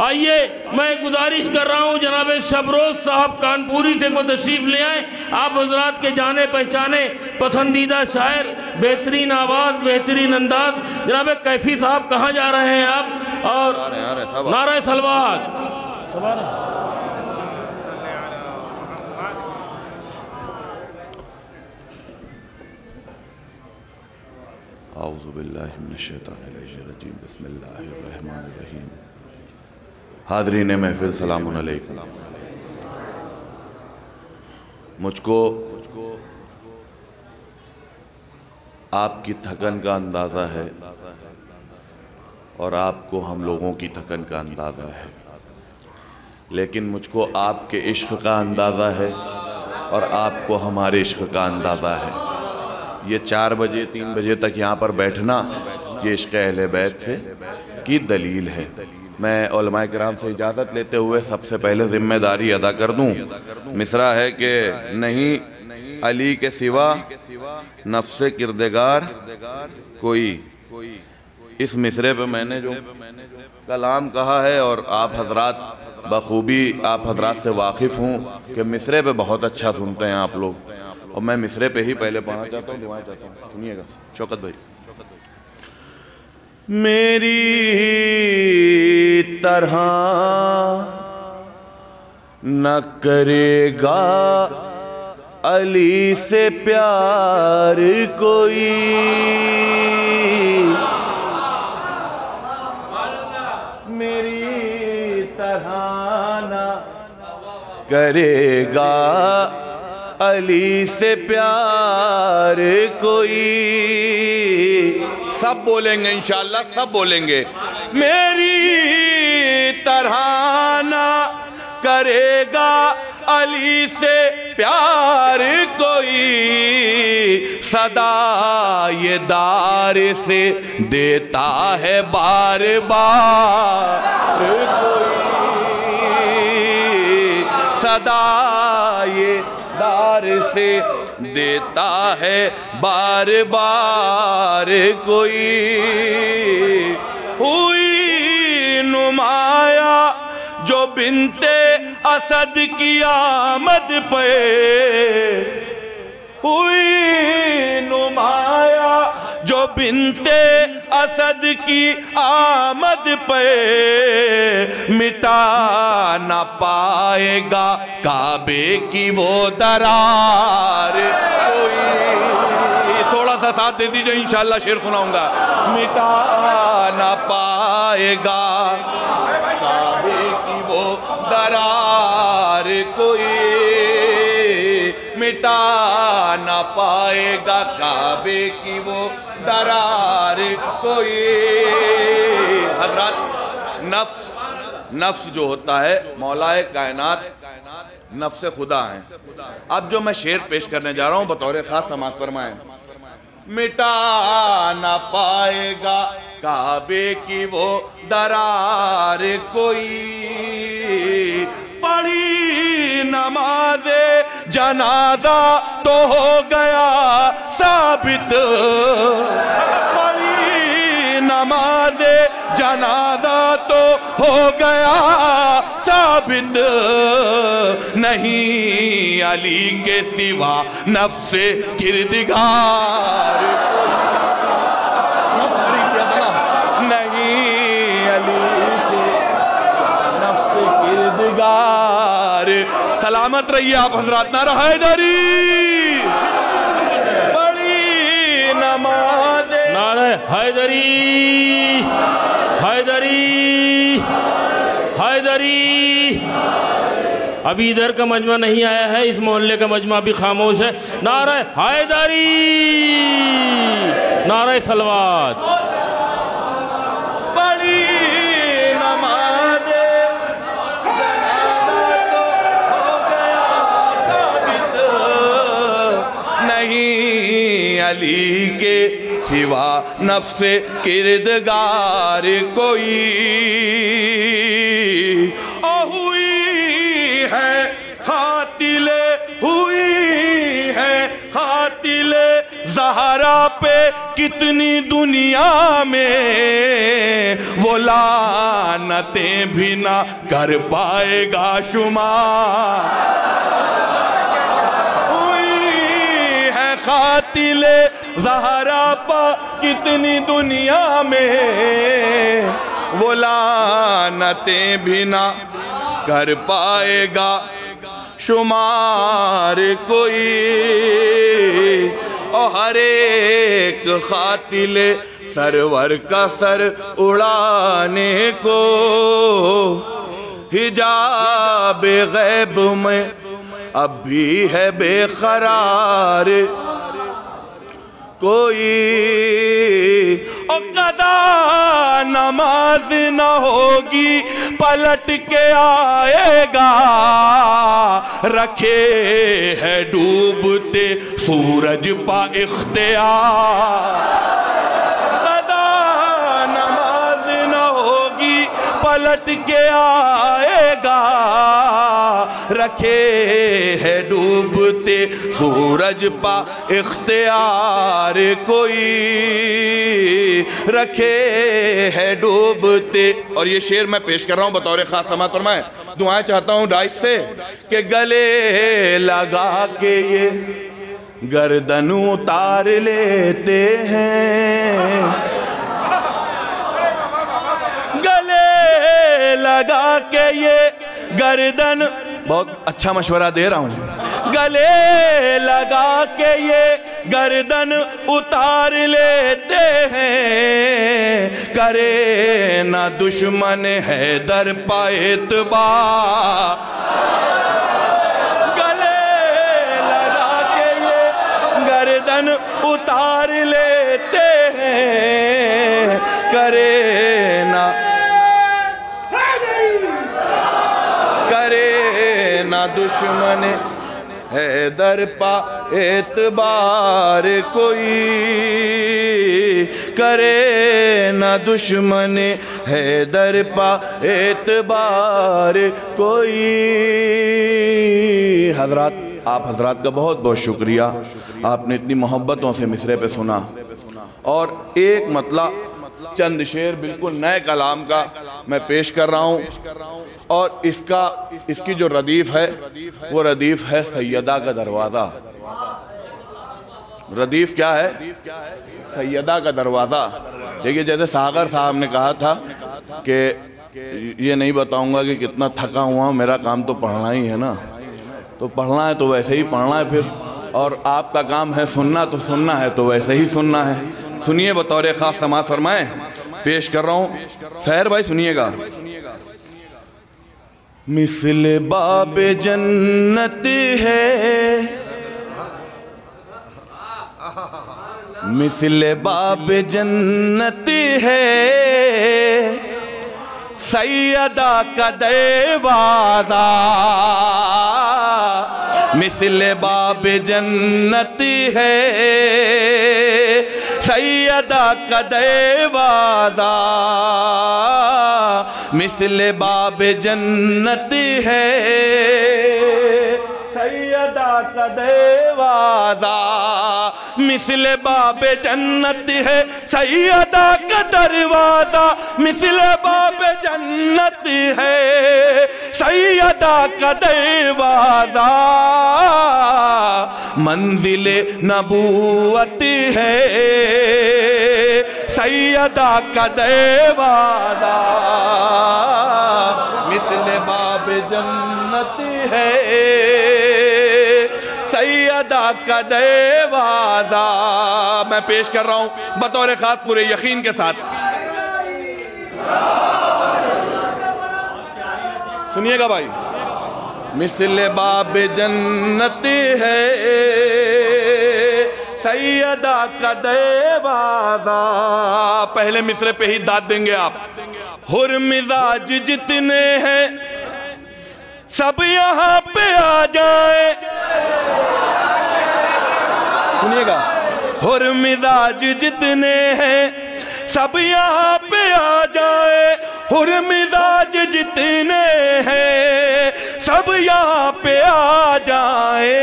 आइए मैं गुजारिश कर रहा हूँ जनाब शबरोज साहब कानपुरी से को तशरीफ़ ले आए। आप हजरात के जाने पहचाने पसंदीदा शायर बेहतरीन आवाज़ बेहतरीन अंदाज। जनाब कैफी साहब कहाँ जा रहे हैं आप? और नारा सलवात आउज़बिल्लिनशैतानरजीम बसमीम हाजरीन महफिल, सलाम मुझको, आपकी थकन का अंदाज़ा है और आपको हम लोगों की थकन का अंदाज़ा है। लेकिन मुझको आपके इश्क का अंदाज़ा है और आपको हमारे इश्क का अंदाज़ा है। ये चार बजे, तीन बजे तक यहाँ पर बैठना, ये इश्क अहल बैत से की दलील है। मैं कराम से इजाज़त लेते हुए सबसे पहले ज़िम्मेदारी अदा कर दूँ। मिसरा है कि नहीं अली के सिवा नफ्स किरदगार कोई। इस मिसरे पे मैंने जो कलाम कहा है और आप हजरात बखूबी आप हजरात से वाकिफ़ हूँ कि मिसरे पे बहुत अच्छा सुनते हैं आप लोग। और मैं मिसरे पे ही पहले पढ़ना चाहता हूँ चाहता हूँ। सुनिएगा शौकत भाई। मेरी तरह न करेगा अली से प्यार कोई। मेरी तरह न करेगा अली से प्यार कोई। सब बोलेंगे इंशाल्लाह, सब बोलेंगे। मेरी तरह ना करेगा अली से प्यार कोई। सदा ये दार से देता है बार बार कोई। सदा ये दार से देता है बार बार कोई। हुई नुमाया जो बिनते असद की आमद पे हुई नुमाया, जो बिनते असद की आमद पे मिटा न पाएगा काबे की वो दरार थोड़ा सा साथ दे दीजिए, इंशाल्लाह शेर सुनाऊँगा। मिटा न पाएगा दरार कोई मिटा ना पाएगा काबे की वो दरार कोई। हज़रत नफ्स नफ्स जो होता है, मौलाए कायनात, नफ्स खुदा है। अब जो मैं शेर पेश करने जा रहा हूँ बतौर खास समाज फरमाए। मिटा ना पाएगा काबे की वो दरार कोई। पढ़ी नमाजे, जनाजा तो हो गया साबित। पढ़ी नमाजे, जनाजा तो हो गया साबित नहीं अली के सिवा नफ्स किरदगार। नहीं अली किरदगार। सलामत रहिए आप, हजरात ना हैदरी। बड़ी नमाज़ नारे हैदरी। हैदरी। हैदरी। अभी इधर का मजमा नहीं आया है, इस मोहल्ले का मजमा भी खामोश है। नारे हैदरी, नारे सलवात अली के सिवा नफ्स किरदगार कोई। जहरा पे कितनी दुनिया में वो लानतें भी ना कर पाएगा शुमार। हुई है खातिले जहरा पा कितनी दुनिया में वो लानतें भी ना कर पाएगा शुमार कोई। हर एक खातिले सरवर का सर उड़ाने को। हिजाब गैब में अब भी है बेखरार कोई कदा नमाज़ न होगी, पलट के आएगा, रखे है डूबते सूरज पा इख्तियार। नमाज़ न होगी, पलट के आएगा। रखे है डूबते सूरज पा इख्तियार कोई। रखे है डूबते, और ये शेर मैं पेश कर रहा हूँ, बतौर खास समात और मैं दुआएँ चाहता हूँ डाइस से, कि गले लगा के ये गर्दन उतार लेते हैं। गले लगा के ये गर्दन। बहुत अच्छा मशवरा दे रहा हूँ। गले लगा के ये गर्दन उतार लेते हैं। करे ना दुश्मन है दर पाएतबा गले करे ना। करे ना दुश्मन है दर पा एतबार कोई। करे ना दुश्मन है दर पा एतबार कोई। हज़रत, आप हज़रत का बहुत बहुत शुक्रिया। आपने इतनी मोहब्बतों से मिसरे पे सुना। और एक मतलब चंद शेर बिल्कुल नए कलाम का मैं पेश कर रहा हूँ। और इसका, इसकी जो रदीफ है, वो रदीफ है सैयदा का दरवाज़ा। रदीफ क्या है? सैयदा का दरवाज़ा। देखिए, जैसे सागर साहब ने कहा था कि ये नहीं बताऊँगा कि कितना थका हुआ मेरा काम तो पढ़ना ही है ना। तो पढ़ना है तो वैसे ही पढ़ना है फिर। और आपका काम है सुनना तो सुनना है तो वैसे ही सुनना है। सुनिए बतौर ख़ास समाज फरमाए। पेश कर रहा हूँ। खैर भाई, सुनिएगा। मिसल बाब जन्नत है। मिसल बाब जन्नत है। सैयदा का देवादा मिसल बाब जन्नत है। सैयदा का देवादा मिसल बाब जन्नत है। सैयदा का देवादा मिसल बाब जन्नत है। सैयदा का दरवाज़ा। मिसल बाब जन्नत है। सैयदा का दरवाज़ा। मंजिल नबूवत है। सैयदा का दरवाज़ा मिसल बाब जन्नत है। सैयदा का देवादा। मैं पेश कर रहा हूँ बतौर खास पूरे यकीन के साथ। सुनिएगा भाई। मिसल बाब जन्नत है। सैयदा का देवादा। पहले मिसरे पे ही दाद देंगे आप। हुर मिजाज जितने हैं, सब यहाँ पे आ जाए। सुनिएगा। हुर मिजाज जितने हैं, सब यहाँ पे आ जाए। हुर मिजाज जितने हैं सब यहाँ पे आ जाए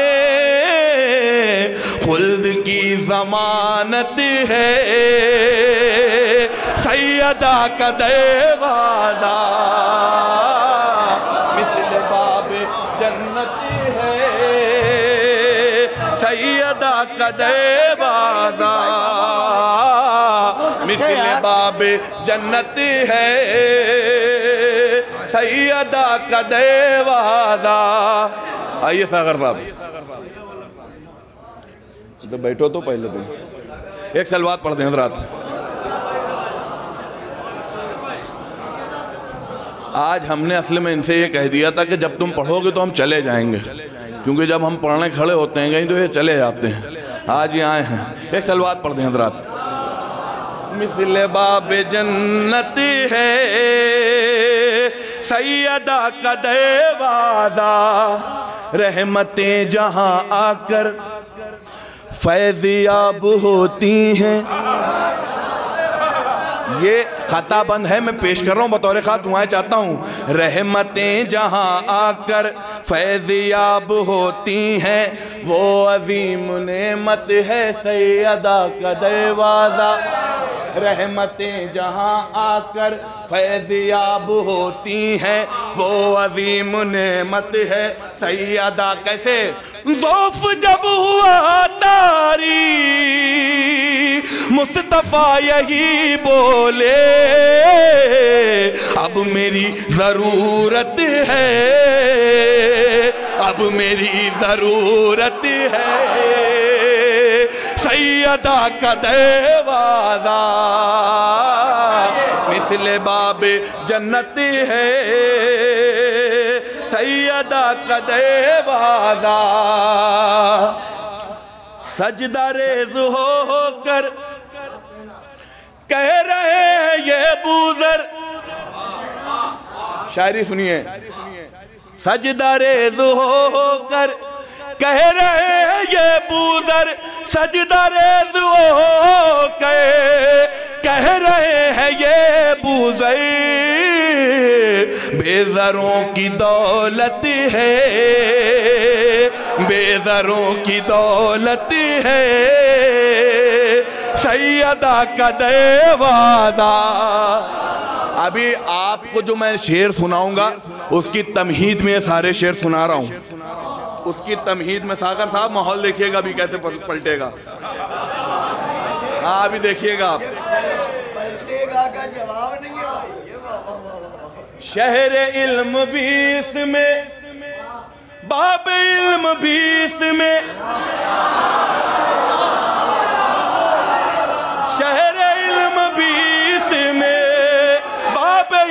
खुल्द की जमानत है। सैयदा का देवादा मिसल बाब जन्नत है। सैयदा का देवादा मिसल बाब जन्नत है। सैयदा का देवादा। आइए सागर साहब। तो बैठो तो पहले तुम। एक सलवात पढ़ते हैं रात। आज हमने असल में इनसे ये कह दिया था कि जब तुम पढ़ोगे तो हम चले जाएँगे। क्योंकि जब हम पढ़ने खड़े होते हैं, कहीं तो ये चले जाते हैं। आज ये आए हैं। एक सलवात पढ़ते हैं रात। मिसल बाब जन्नत है। सैयदा का देवादा रहमतें जहाँ आकर फैजियाब होती हैं। ये खाता बंद है, मैं पेश कर रहा हूँ, बतौर खास दुआएँ चाहता हूँ। रहमतें जहाँ आकर फैजियाब होती हैं, वो अजीम नेमत है सैयदा का दरवाज़ा। रहमतें जहाँ आकर फैजियाब होती हैं, वो अजीम नेमत है सैयदा। कैसे? जोफ जब हुआ तारी, मुस्तफ़ा यही बोले अब मेरी ज़रूरत है। अब मेरी ज़रूरत है। सैयदा का देवादा मिसल बाब जन्नत है। सैयदा का देवादा सजदा रेज हो कर कह रहे हैं ये बूजर। शायरी सुनिए। सजदा रेज हो कर कह रहे हैं ये बूजर। सजदा रेज हो कह कह रहे हैं ये बूजर। बेजरों की दौलत है। बेजरों की दौलत है। सैयदा का देवादा। अभी आपको जो मैं शेर सुनाऊँगा उसकी तमहीद में सारे शेर सुना रहा हूँ। उसकी तमहीद में सागर साहब माहौल देखिएगा अभी कैसे पलटेगा। हाँ अभी देखिएगा आप। पलटेगा का जवाब नहीं है भाई ये वाह,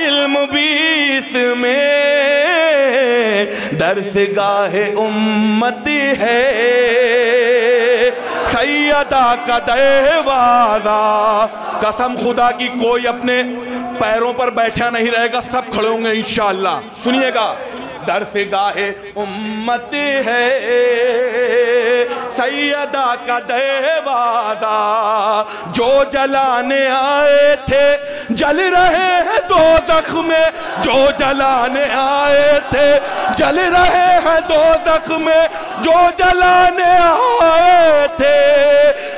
इल्म भी इसमें दर्स गाहे उम्मती है। सैयदा का दरवाज़ा, कसम खुदा की कोई अपने पैरों पर बैठा नहीं रहेगा, सब खड़े होंगे इंशाल्लाह। सुनिएगा, दर्स गाहे उम्मत है। सैयदा का दरवाज़ा जो जलाने आए थे जल रहे हैं दो दख में, जो जलाने आए थे। जल रहे हैं दो दख में, जो जलाने आए थे।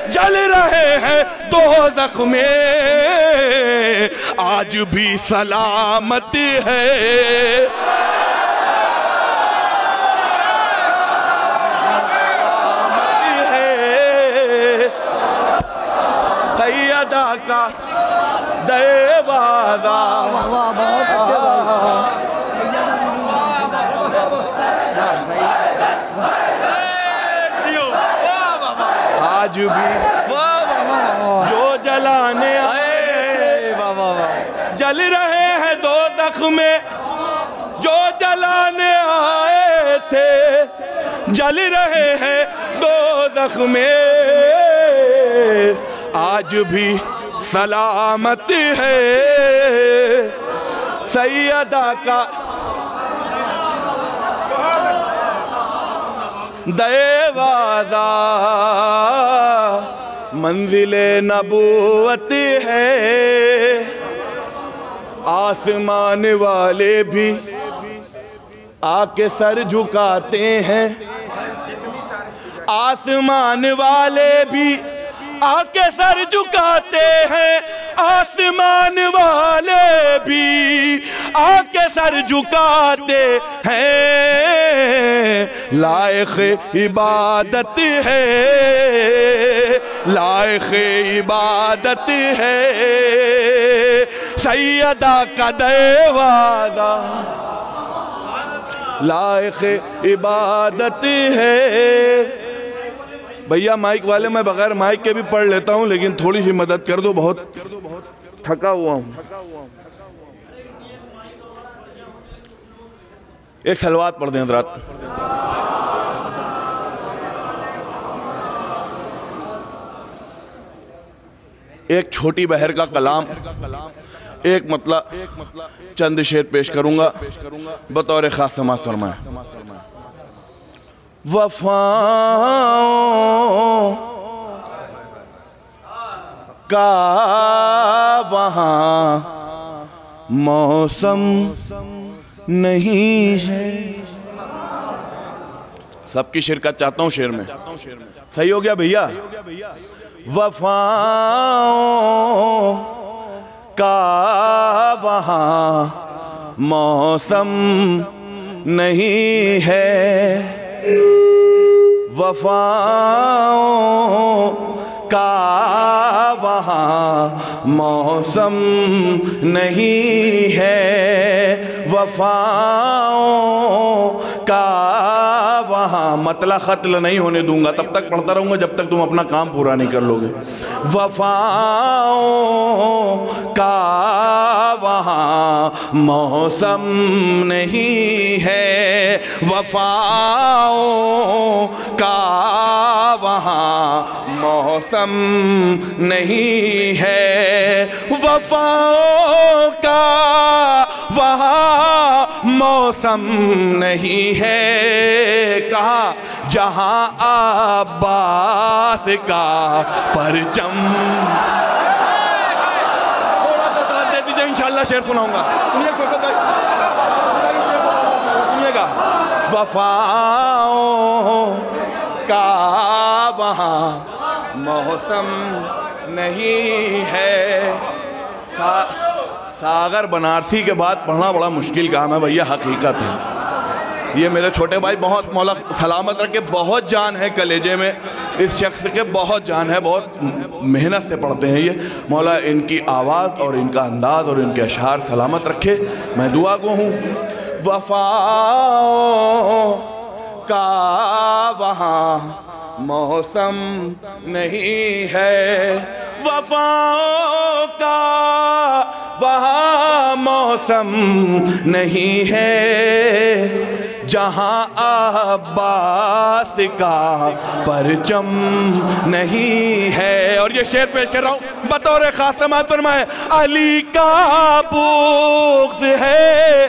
जल रहे हैं दो दख में, आज भी सलामत है। सैयदा का दरवाज़ा। आज भी जो जलाने आए। जल रहे हैं दो दख में। जो जलाने आए थे जल रहे हैं दो दख में। आज भी सलामत है। सैयदा का दरवाज़ा, मंजिल नबूवत है। आसमान वाले भी आके सर झुकाते हैं। आसमान वाले भी आके सर झुकाते हैं, आसमान वाले भी आके सर झुकाते हैं। लायक इबादत है, लायक इबादत है। सैयदा का दरवाज़ा, लायक इबादत है। भैया माइक वाले मैं बगैर माइक के भी पढ़ लेता हूँ, लेकिन थोड़ी सी मदद कर दो बहुत। थका हुआ हूँ। एक सलवात पढ़ दें हजरात। एक छोटी बहर का कलाम, एक मतलब चंद शेर पेश करूँगा। बतौर खास समाज फरमाए। वफाओं का वहाँ मौसम नहीं है। सबकी शिरकत चाहता हूँ शेर में। सही हो गया भैया? वफाओं का वहाँ मौसम नहीं है। वफाओं का वहाँ मौसम नहीं है। वफाओं का वहाँ मतला ख़त्ल नहीं होने दूँगा। तब तक पढ़ता रहूँगा, जब तक तुम अपना काम पूरा नहीं कर लोगे। वफाओं का वहाँ मौसम नहीं है। वफाओं का वहाँ मौसम नहीं है। वफाओं का मौसम नहीं है कहा जहाँ अब्बास का परचम। थोड़ा सा साथ दे दीजिए इंशाल्लाह शेर सुनाऊँगा सुनिए सुनिएगा वफाओं का वहाँ मौसम नहीं है। सा- सागर बनारसी के बाद पढ़ना बड़ा मुश्किल काम है भैया, हकीकत है। ये मेरे छोटे भाई बहुत, मौला, सलामत रखे बहुत जान है कलेजे में। इस शख्स के बहुत जान है, बहुत मेहनत से पढ़ते हैं ये। मौला, इनकी आवाज़ और इनका अंदाज और इनके अशार सलामत रखे। मैं दुआ को हूँ। वफा का वहाँ मौसम नहीं है। वफाओं का वहाँ मौसम नहीं है, जहाँ अब्बास का परचम नहीं है। और ये शेर पेश कर रहा हूँ। बतौर खास समाज फरमाए, अली का बुग़्ज़ है,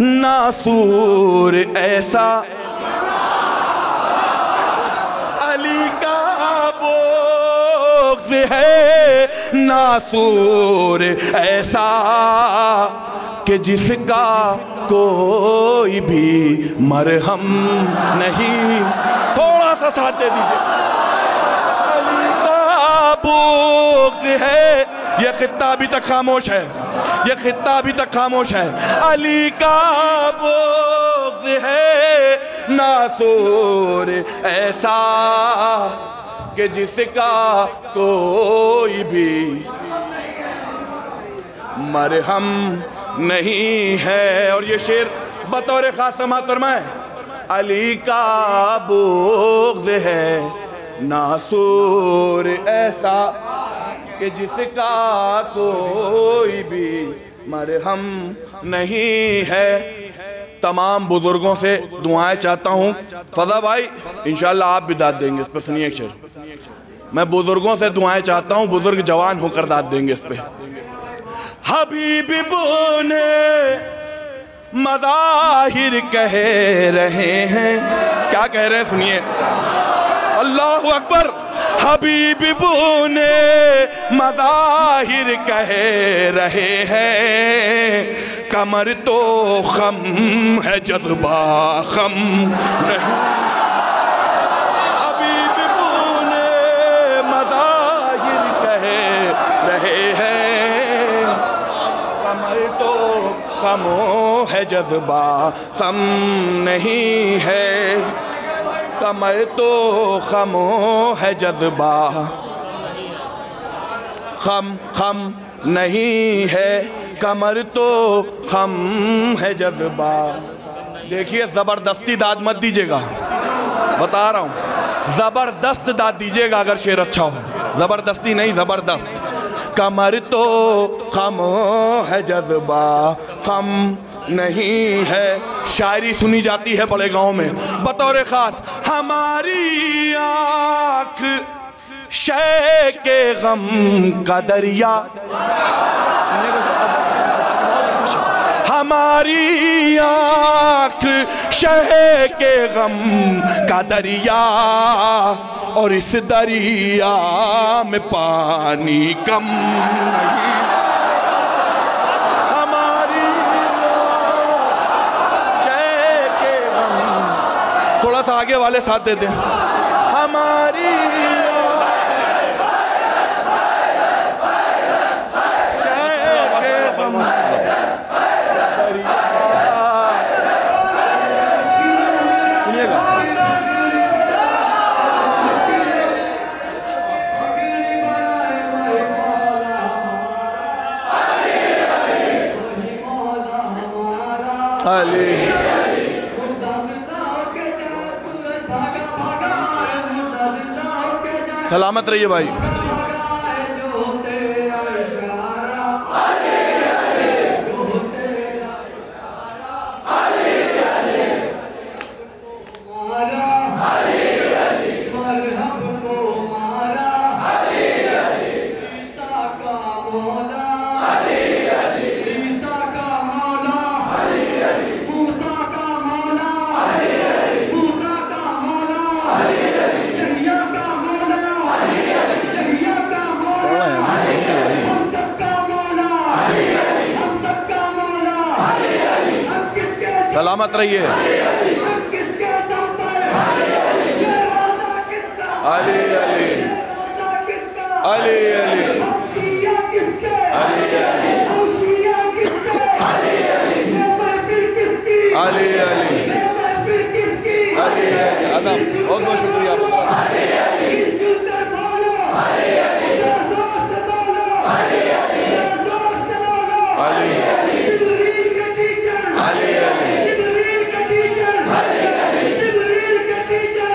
नासूर ऐसा। अली का बुग़्ज़ है नासूर ऐसा कि जिसका कोई भी मरहम नहीं। थोड़ा सा साथ दे दीजिए। है। ये खित्ता अभी तक खामोश है। ये खित्ता अभी तक खामोश है। अली का बुग़्ज़ है। नासूर ऐसा कि जिसका कोई भी मरहम नहीं है। और ये शेर बतौर खास समात फरमाए, अली का बुग़्ज़ है, नासूर ऐसा कि जिसका कोई भी मरहम नहीं है। तमाम बुज़ुर्गों से दुआएँ चाहता हूँ। फजा भाई, इंशाल्लाह आप भी दाद देंगे इस पर, सुनिए शेर। मैं बुज़ुर्गों से दुआएँ चाहता हूँ, बुज़ुर्ग जवान होकर दाद देंगे इस पे। हबीब ने मदाहिर कह रहे हैं। क्या कह रहे हैं? सुनिए। अल्लाह अकबर। हबीब ने मदाहिर कह रहे हैं। कमर तो खम है जज्बा खम नहीं हबीब ने मदाहिर रहे हैं। कमर तो खमो है जज्बा खम नहीं है। कमर तो खमो है जज्बा खम खम नहीं है। कमर तो खम है जज्बा देखिए, ज़बरदस्ती दाद मत दीजिएगा। बता रहा हूँ, ज़बरदस्त दाद दीजिएगा अगर शेर अच्छा हो। ज़बरदस्ती नहीं, ज़बरदस्त। कमर तो खम है जज्बा खम नहीं है। शायरी सुनी जाती है बड़े गाँव में। बतौर खास, हमारी आँख शय के गम का दरिया। हमारी आँख शह के गम का दरिया और इस दरिया में पानी कम नहीं। हमारी थोड़ा सा आगे वाले साथ दे दें सलामत रहिए भाई। सलामत रहिए। अली अली। अली अली। अली अली। अली अदम बहुत बहुत शुक्रिया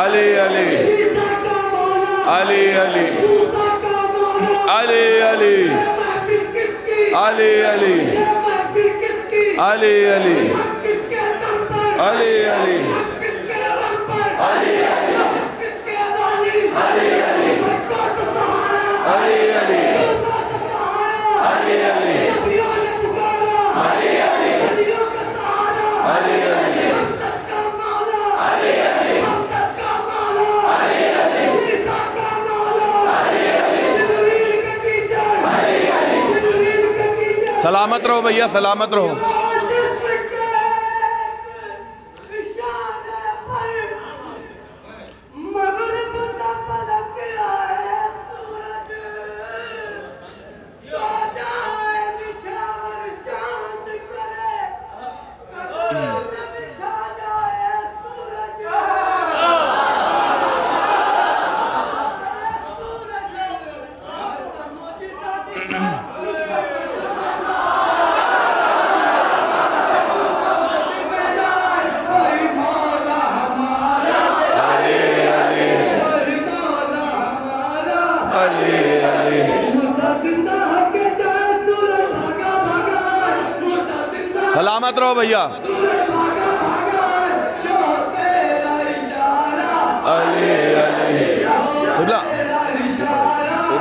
अली अली अली अली अली अली अली अली अली अली अली अली अली सलामत रहो भैया सलामत रहो।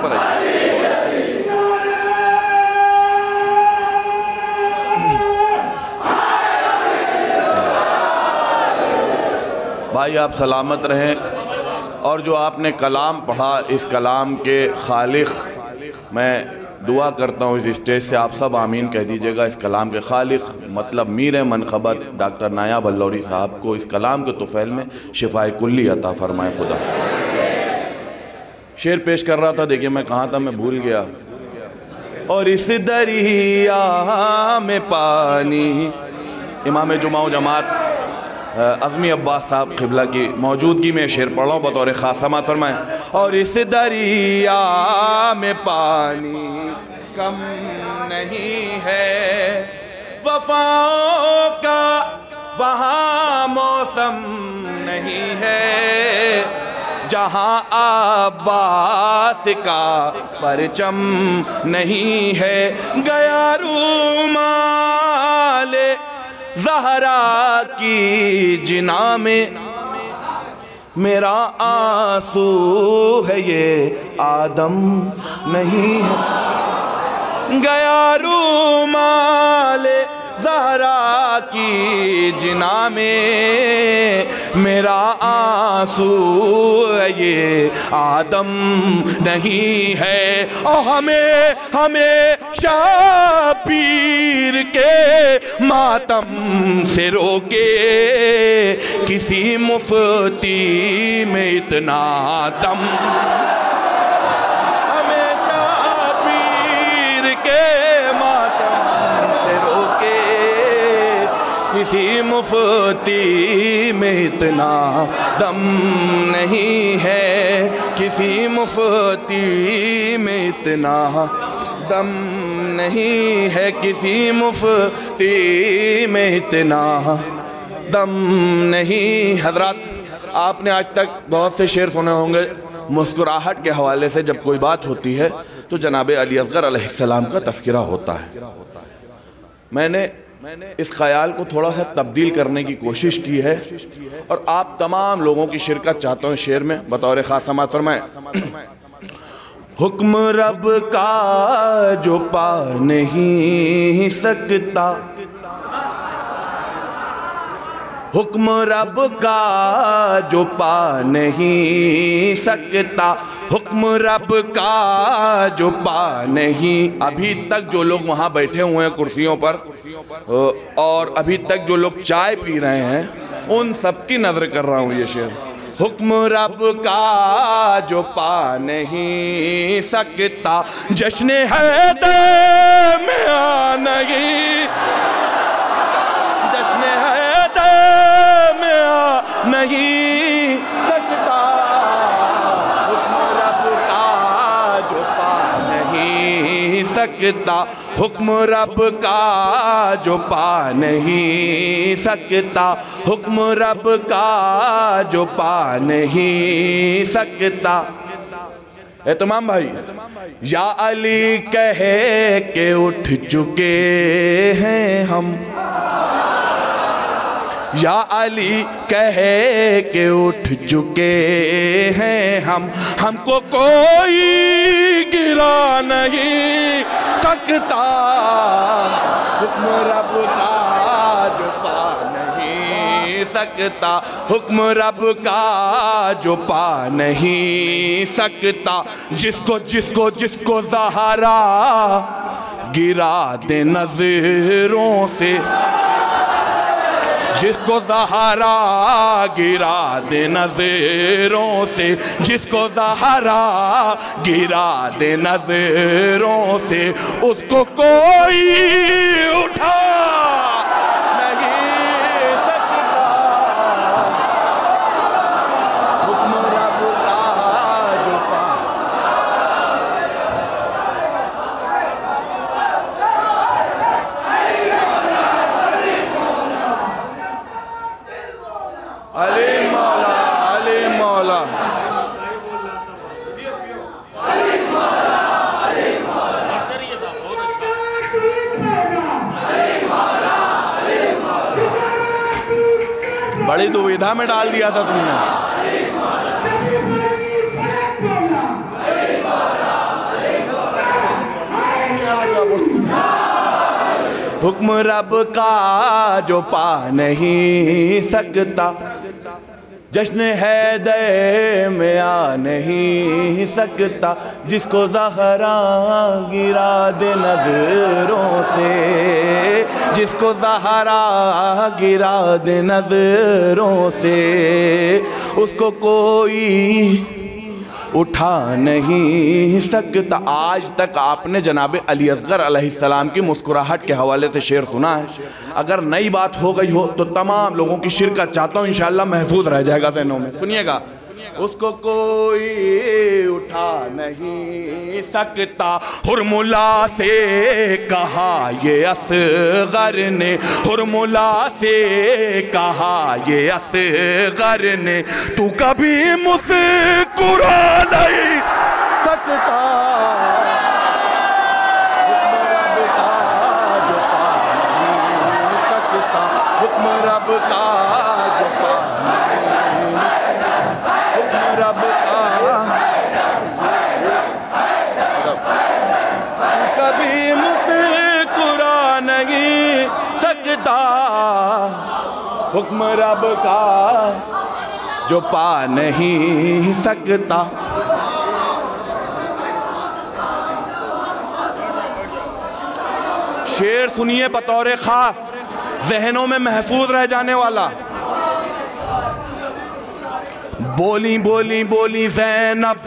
भाई, आप सलामत रहें। और जो आपने कलाम पढ़ा, इस कलाम के खालिख मैं दुआ करता हूँ इस स्टेज से। आप सब आमीन कह दीजिएगा, इस कलाम के खालिख मतलब मीर मनखबर डॉक्टर नायाब अल्लौरी साहब को इस कलाम के तुफैल में शिफाय कुल्ली अता फ़रमाए खुदा। शेर पेश कर रहा था, देखिए मैं कहाँ था, मैं भूल गया। और इस दरिया में पानी, इमाम जुमा जमात अज़मी अब्बास साहब खिबला की मौजूदगी में शेर पढ़ रहा हूँ, बतौर ख़ास समात फरमाए। और इस दरिया में पानी कम नहीं है, वफाओं का वहाँ मौसम नहीं है। जहाँ आबास का परचम नहीं है, गया रूमाले जहरा की जिना में। मेरा आँसू है ये आदम नहीं है। गया रूमाले जहरा की जिना में। मेरा आँसू ये आदम नहीं है। और हमें हमें पीर के मातम से रोके। किसी मुफ्ती में इतना दम। किसी मुफ्ती में इतना दम नहीं है। किसी मुफ्ती में इतना दम नहीं है। किसी मुफ्ती में इतना दम नहीं। हज़रत, आपने आज तक बहुत से शेर सुने होंगे। मुस्कुराहट के हवाले से जब कोई बात होती है तो जनाब अली असगर अलैहिस्सलाम का तस्करा होता है। मैंने इस ख्याल को थोड़ा सा तब्दील करने की कोशिश की है और आप तमाम लोगों की शिरकत चाहता हूँ शेर में, बतौर ख़ास समात फरमाए। हुक्म रब का जो पा नहीं सकता, हुक्म रब का जो पा नहीं सकता, हुक्म रब का जो पा नहीं, अभी तक जो लोग वहाँ बैठे हुए हैं कुर्सियों पर और अभी तक जो लोग चाय पी रहे हैं, उन सबकी नज़र कर रहा हूँ ये शेर। हुक्म रब का जो पा नहीं सकता, जश्न है दे में आ नहीं। जश्न है दे में आ नहीं सकता। हुक्म रब का जो पा नहीं सकता। हुक्म रब का जो पा नहीं सकता। हुक्म रब का जो पा नहीं सकता। ए तमाम भाई, या अली कहे के उठ चुके हैं हम। या अली कहे के उठ चुके हैं हम, हमको कोई गिरा नहीं सकता। हुक्म रब का जो पा नहीं सकता, हुक्म रब का जो पा नहीं सकता। जिसको जिसको जिसको सहारा गिरा दे नज़रों से जिसको जहरा गिरा दे नज़रों से, जिसको जहरा गिरा दे नज़रों से, उसको कोई उठा नहीं सकता हुक्म रब का जो पा अली मौला अली मौला बड़ी दुविधा में डाल दिया था तुमने हुक्म रब का जो पा नहीं सकता। जश्न है दे में आ नहीं सकता। जिसको जहरा गिरा दे नज़रों से। जिसको जहरा गिरा दे नज़रों से। उसको कोई उठा नहीं सकता। आज तक आपने जनाब अली असगर अलैहिस्सलाम की मुस्कुराहट के हवाले से शेर सुना है। अगर नई बात हो गई हो तो तमाम लोगों की शिरकत चाहता हूँ इंशाल्लाह महफूज रह जाएगा जहनों में। सुनिएगा। उसको कोई उठा नहीं सकता। हुरमुला से कहा, ये असगर ने। हुरमुला से कहा, ये असगर ने। तू कभी मुस्कुरा नहीं सकता। हुक्म रब का, जो पा नहीं सकता। शेर सुनिए बतौर खास, जहनों में महफूज रह जाने वाला। बोली बोली बोली जैनब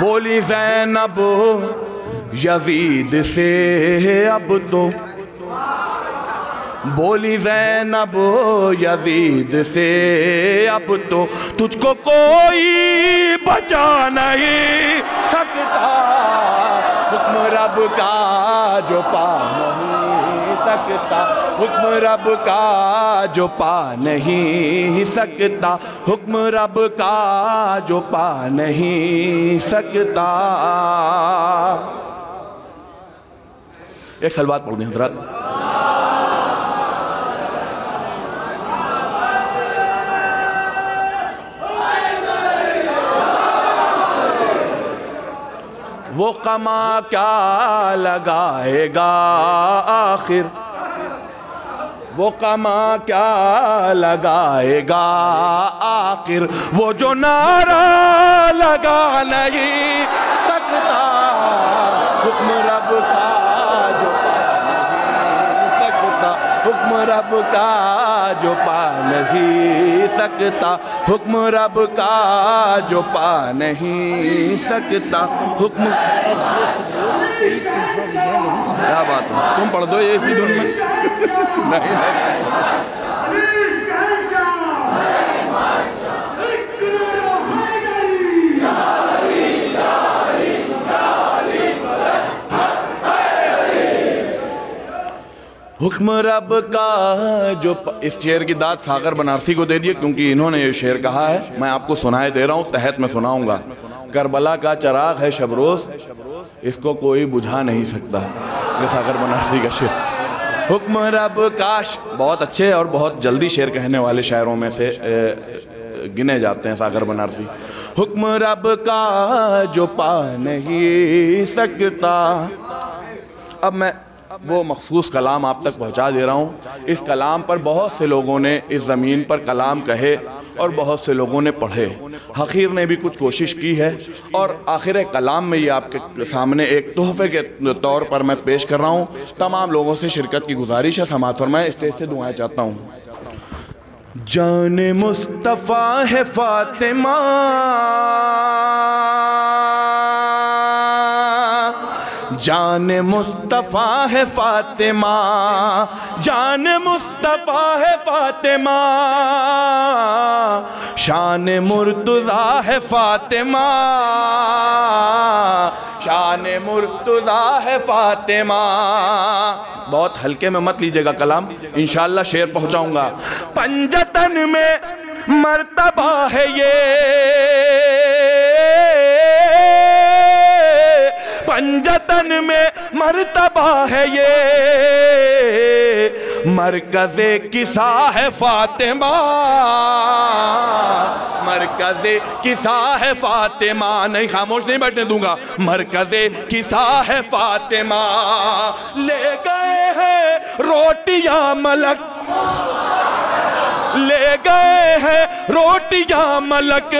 बोली जैनब, यजीद से अब तो बोली जैनब यजीद से अब तो तुझको कोई बचा नहीं। सकता हुक्म रब का जो पा नहीं सकता। हुक्म रब का जो पा नहीं सकता। हुक्म रब का जो पा नहीं सकता। एक सलवात पढ़ दें हज़रत। वो कमा क्या लगाएगा आखिर? वो कमा क्या लगाएगा आखिर? वो जो नारा लगा नहीं रब का जो पा नहीं सकता, हुक्म रब का जो पा नहीं सकता, हुक्म क्या बात है? तुम पढ़ दो ये इसी धुन में। नहीं नहीं। हुक्म रब का जो. इस शेर की दाद सागर बनारसी को दे दिए, क्योंकि इन्होंने ये शेर कहा है। मैं आपको सुनाए दे रहा हूँ, तहत में सुनाऊँगा। करबला का चराग है शबरोज, इसको कोई बुझा नहीं सकता। ये सागर बनारसी का शेर। हुक्म रब काश, बहुत अच्छे और बहुत जल्दी शेर कहने वाले शायरों में से गिने जाते हैं सागर बनारसी। हुक्म रब का जो पा नहीं सकता। अब मैं वो मखसूस कलाम आप तक पहुँचा दे रहा हूँ। इस कलाम पर बहुत से लोगों ने इस ज़मीन पर कलाम कहे और बहुत से लोगों ने पढ़े। हकीर ने भी कुछ कोशिश की है और आखिर कलाम में ये आपके सामने एक तोहफे के तौर पर मैं पेश कर रहा हूँ। तमाम लोगों से शिरकत की गुजारिश है। समाज फरमाए स्टेज से दुआएँ चाहता हूँ। जान मुस्तफ़ा है फातिमा। जान मुस्तफ़ा है फातिमा, जान मुस्तफ़ा है फातिमा, शान मुर्तज़ा है फातिमा, शान मुर्तज़ा है फातिमा। बहुत हल्के में मत लीजिएगा कलाम, इंशाल्लाह शेर पहुंचाऊँगा। पंजतन में मर्तबा है ये। पंजतन में मर्तबा है ये। मरकज़े किसा है फातिमा। मरकज़े किसा है फातिमा। नहीं, खामोश नहीं बैठने दूँगा। मरकज़े किसा है फातिमा। ले गए हैं रोटियाँ मलक। ले गए हैं रोटियाँ मलक।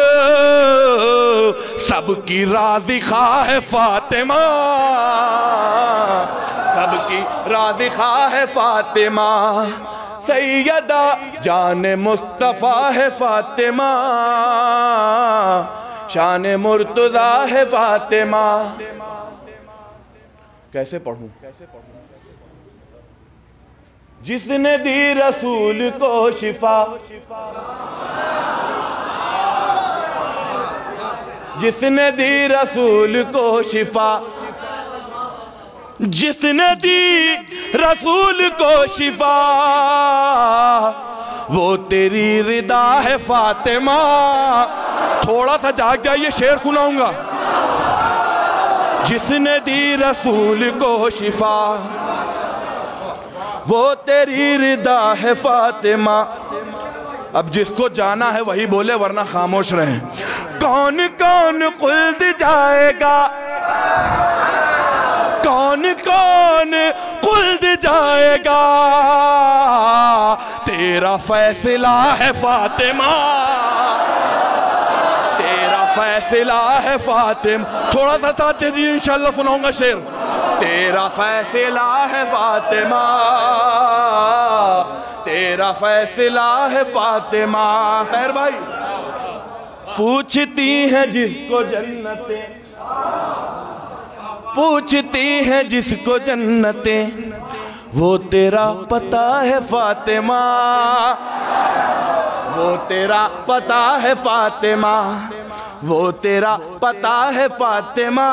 सबकी राज़ी खा है फातिमा। सबकी राज़ी खा है फातिमा। सैयदा जान मुस्तफ़ा है फातिमा। शान मुर्तजा है फातिमा। कैसे पढ़ूं? जिसने दी रसूल को शिफा। जिसने दी रसूल को शिफा। जिसने दी रसूल को शिफा। वो तेरी रिदा है फातिमा। थोड़ा सा जाग जाइए, शेर सुनाऊँगा। जिसने दी रसूल को शिफा। वो तेरी रिदा है फातिमा। अब जिसको जाना है वही बोले, वरना खामोश रहे। कौन कौन खुल्द जाएगा? कौन कौन खुल्द जाएगा? तेरा फैसला है फातिमा। तेरा फैसला है फातिम। थोड़ा सा साथ जी इंशाल्लाह सुनाऊँगा शेर। तेरा फैसला है फातिमा। तेरा फैसला है फातिमा। खैर भाई, पूछती है जिसको जन्नते, पूछती है जिसको जन्नते, वो तेरा पता है फातिमा। वो तेरा पता है फातिमा। वो तेरा पता है फातिमा।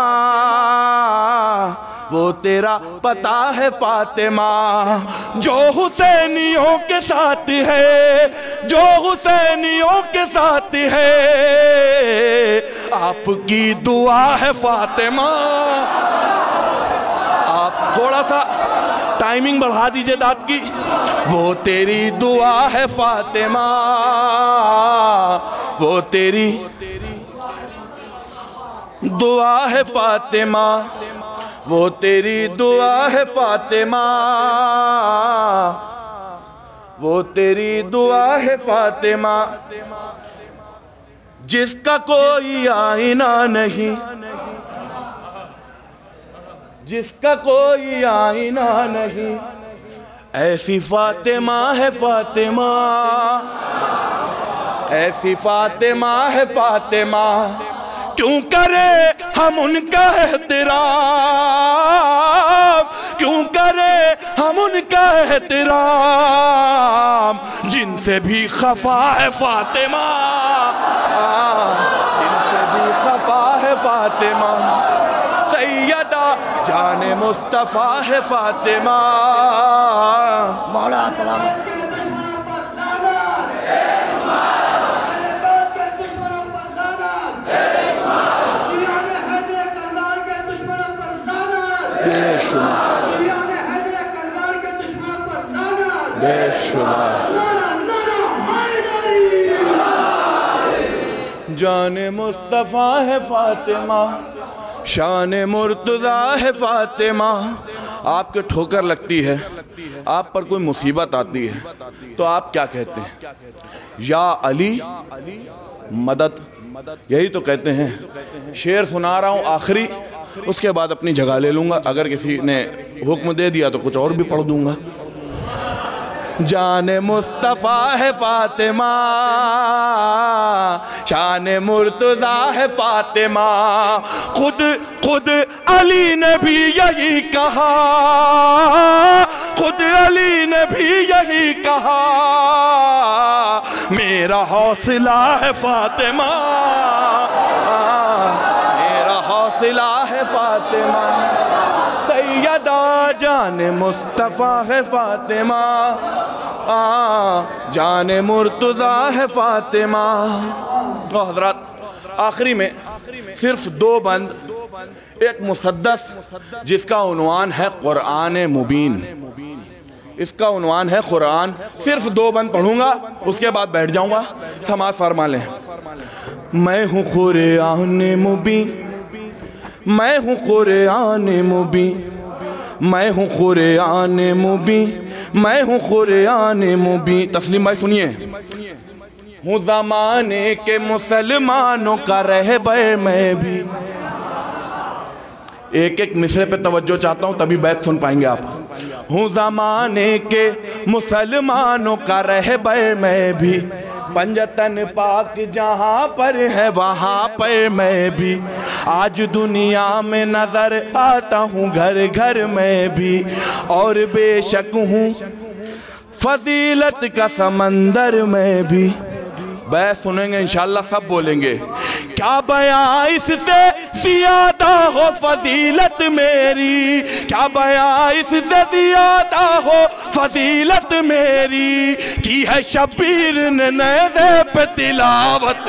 वो तेरा पता है फातिमा, जो हुसैनियों के साथ है, जो हुसैनियों के साथ है। आपकी दुआ है फातिमा। आप थोड़ा सा टाइमिंग बढ़ा दीजिए दांत की। वो तेरी दुआ है फातिमा, वो तेरी दुआ है फातिमा। वो तेरी दुआ है फातिमा। वो तेरी दुआ है फातिमा। जिसका कोई आईना नहीं। जिसका कोई आईना नहीं। ऐसी फातिमा है फातिमा। ऐसी फातिमा है फातिमा। क्यों करे हम उनका एहतराम? क्यों करे हम उनका एहतराम? जिनसे भी खफा है फातिमा। जिनसे भी खफा है फातिमा। सैयदा जाने मुस्तफ़ा है फातिमा। मौला सलाम। जाने मुस्तफ़ा है फातिमा, शान मुर्तज़ा है फातिमा। आपके ठोकर लगती है, आप पर कोई मुसीबत आती है तो आप क्या कहते हैं? या अली, मदद। यही तो कहते हैं, शेर सुना रहा हूँ आखिरी। उसके बाद अपनी जगह ले लूँगा। अगर किसी ने हुक्म दे दिया तो कुछ और भी पढ़ दूँगा। जान मुस्तफ़ा है फातिमा, शान मुर्तज़ा है फातिमा। खुद खुद अली ने भी यही कहा। खुद अली ने भी यही कहा। मेरा हौसला है फातिमा। मेरा हौसला है फातिमा सैयदा जान मुस्तफ़ा है फातिमा। आ, जान मुर्तज़ा है फातिमा। तो हज़रत, आखिरी में सिर्फ़ दो बंद। एक मुसद्दस, जिसका उनवान है क़ुरान मुबीन। इसका उनवान है कुरान सिर्फ़ दो बंद पढ़ूँगा, उसके बाद बैठ जाऊँगा। समाज फरमा लें। मैं हूँ कुरान मुबीन। मैं हूँ कुरान मुबी मैं हूँ कुरान मुबी मैं हूँ खुरान मुबी तस्लीम भाई सुनिए। हूँ जमाने के मुसलमानों का रह मैं भी। एक एक मिसरे पे तवज्जो चाहता हूँ, तभी बैत सुन पाएँगे आप। हूँ जमाने के मुसलमानों का रह मैं भी। पंजतन पाक जहाँ पर है, वहाँ पर मैं भी आज दुनिया में नज़र आता हूँ घर घर में भी। और बेशक हूँ फजीलत का समंदर में भी। बैस सुनेंगे, इंशाल्लाह सब बोलेंगे। क्या बयां इससे ज़्यादा हो फजीलत मेरी? क्या बयां इससे ज़्यादा हो फजीलत मेरी? की है शबीर ने नए पे तिलावत?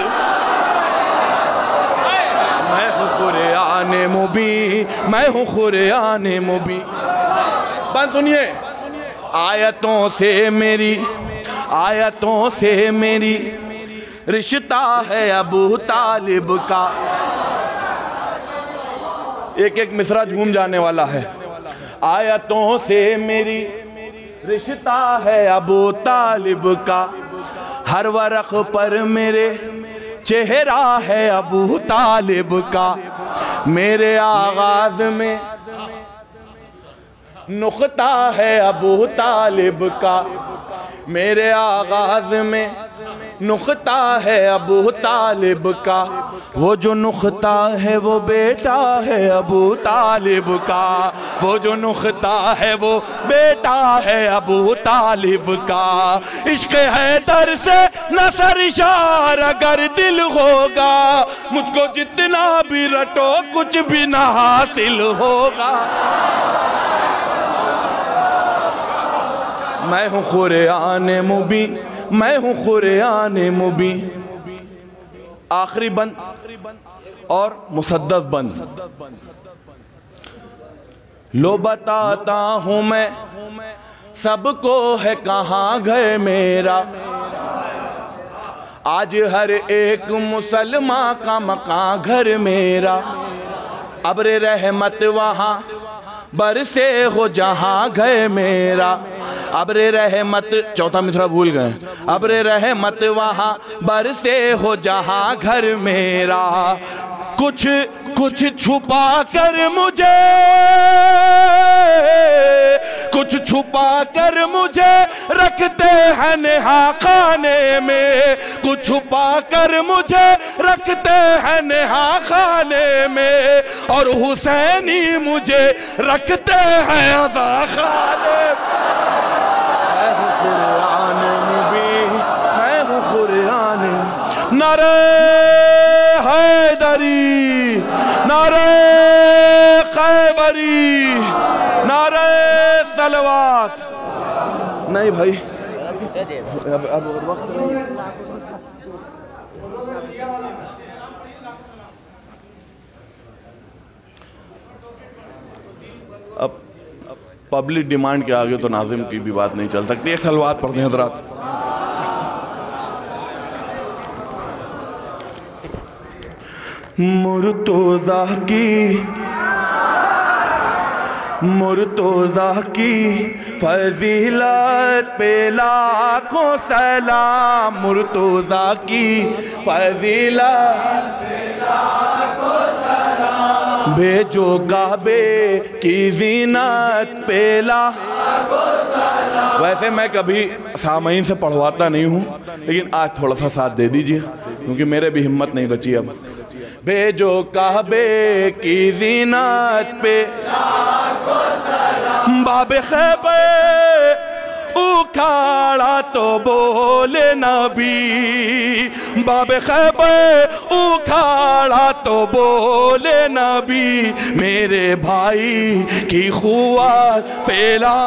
मैं हूँ खुरान मुबी मैं हूँ खुरान मुबी बन सुनिए। आयतों से मेरी, आयतों से मेरी। रिश्ता है अबू तालिब का। एक एक मिसरा झूम जाने वाला है। आयतों से मेरी रिश्ता है अबू तालिब का। हर वरख पर मेरे चेहरा है अबू तालिब का। मेरे आगाज़ में नुकता है अबू तालिब का। मेरे आगाज़ में नुकता है अबू तालिब का। वो जो नुकता है वो बेटा है अबू तालिब का। वो जो नुकता है वो बेटा है अबू तालिब का। इश्क है दर से नसर इशार अगर दिल होगा, मुझको जितना भी रटो कुछ भी ना हासिल होगा। मैं हूँ खुरे खुरान मुबी मैं हूँ खुरान मुबी आखिरी बंद और मुसद्दस बंद। लो बताता हूँ मैं, सबको है कहाँ घर मेरा? आज हर एक मुसलमान का मकान घर मेरा। अब्र रहमत वहाँ, बरसे हो जहाँ घर मेरा। अब्र रहमत चौथा मिसरा भूल गए। अब्र रहमत वहाँ, बरसे हो जहाँ घर मेरा। कुछ कुछ छुपा कर मुझे, कुछ छुपा कर मुझे रखते हैं नेहा खाने में। कुछ छुपा कर मुझे रखते हैं नेहा खाने में। और हुसैनी मुझे रखते हैं अजा खाने मैं। नरे हैदरी, नरे खैबरी, नरे सलवात नहीं भाई। अब अब वक्त अब पब्लिक डिमांड के आगे तो नाजिम की भी बात नहीं चल सकती। एक सलवात पढ़ते हैं हजरात। मुर्तोजा की मुर्तोजा की फजीलत पे लाखों सलाम, मुर्तोजा की फजीलत भेजो काबे की जीनत पेला वैसे मैं कभी सामयीन से पढ़वाता नहीं हूँ, लेकिन आज थोड़ा सा साथ दे दीजिए, क्योंकि मेरे भी हिम्मत नहीं बची अब। भेजो काबे की जीनत पे। बाबे खैबे उखाड़ा तो बोले नबी। बाबे खैबे उखाड़ा तो बोले नबी। मेरे भाई की खुआ पेला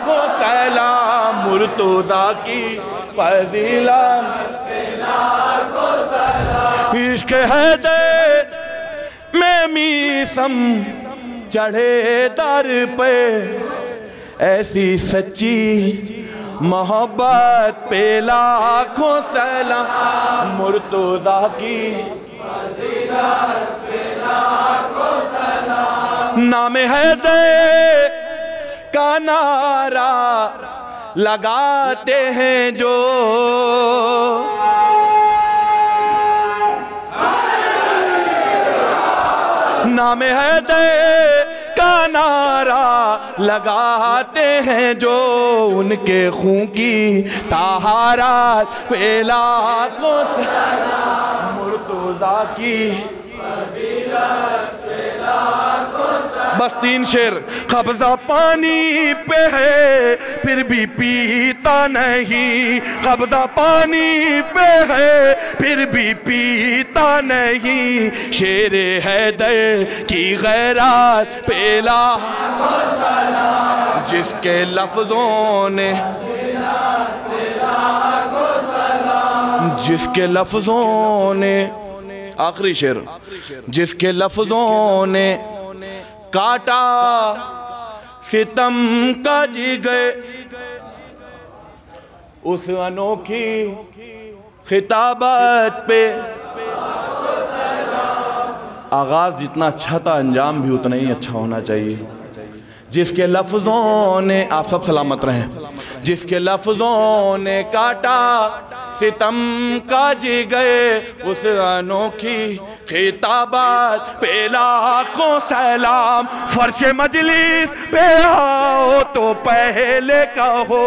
को सलाम मुर्तोजा की फजीला इश्क है दे मैं मीसम चढ़े दर पे। ऐसी सच्ची मोहब्बत पे लाखों सलाम, मुर्तोजा की नाम है दे का नारा लगाते हैं जो नाम है जय का नारा लगाते हैं जो उनके खून की तहारात। पेला को मुर्तुजा की। बस तीन शेर, कब्जा पानी पे है, फिर भी पीता नहीं। कब्जा पानी पे है, फिर भी पीता नहीं। शेर है दर की गैरात पेला जिसके लफ्जों ने, जिसके लफ्जों ने, आखिरी शेर, जिसके लफ्जों ने काटा। सितम का जी गए। उस अनोखी खिताबत पे आगाज़ जितना अच्छा था, अंजाम भी उतना ही अच्छा होना चाहिए। जिसके लफ्जों ने आप सब सलामत रहें। जिसके लफ्जों ने काटा। सितम का जी गए उस अनोखी खिताबात पे लाखों सलाम फर्श मजलिस पे आओ तो पहले कहो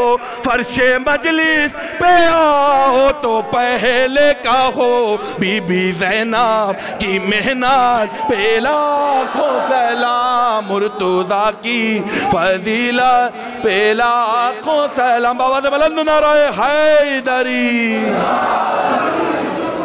फर्श मजलिस पे आओ तो पहले कहो बीबी जैनब की मेहनत पे लाखों सलाम मुर्तुजा की फजीला पे लाखों सलाम बाबा से बुलंद नाराए हैदरी। ああ。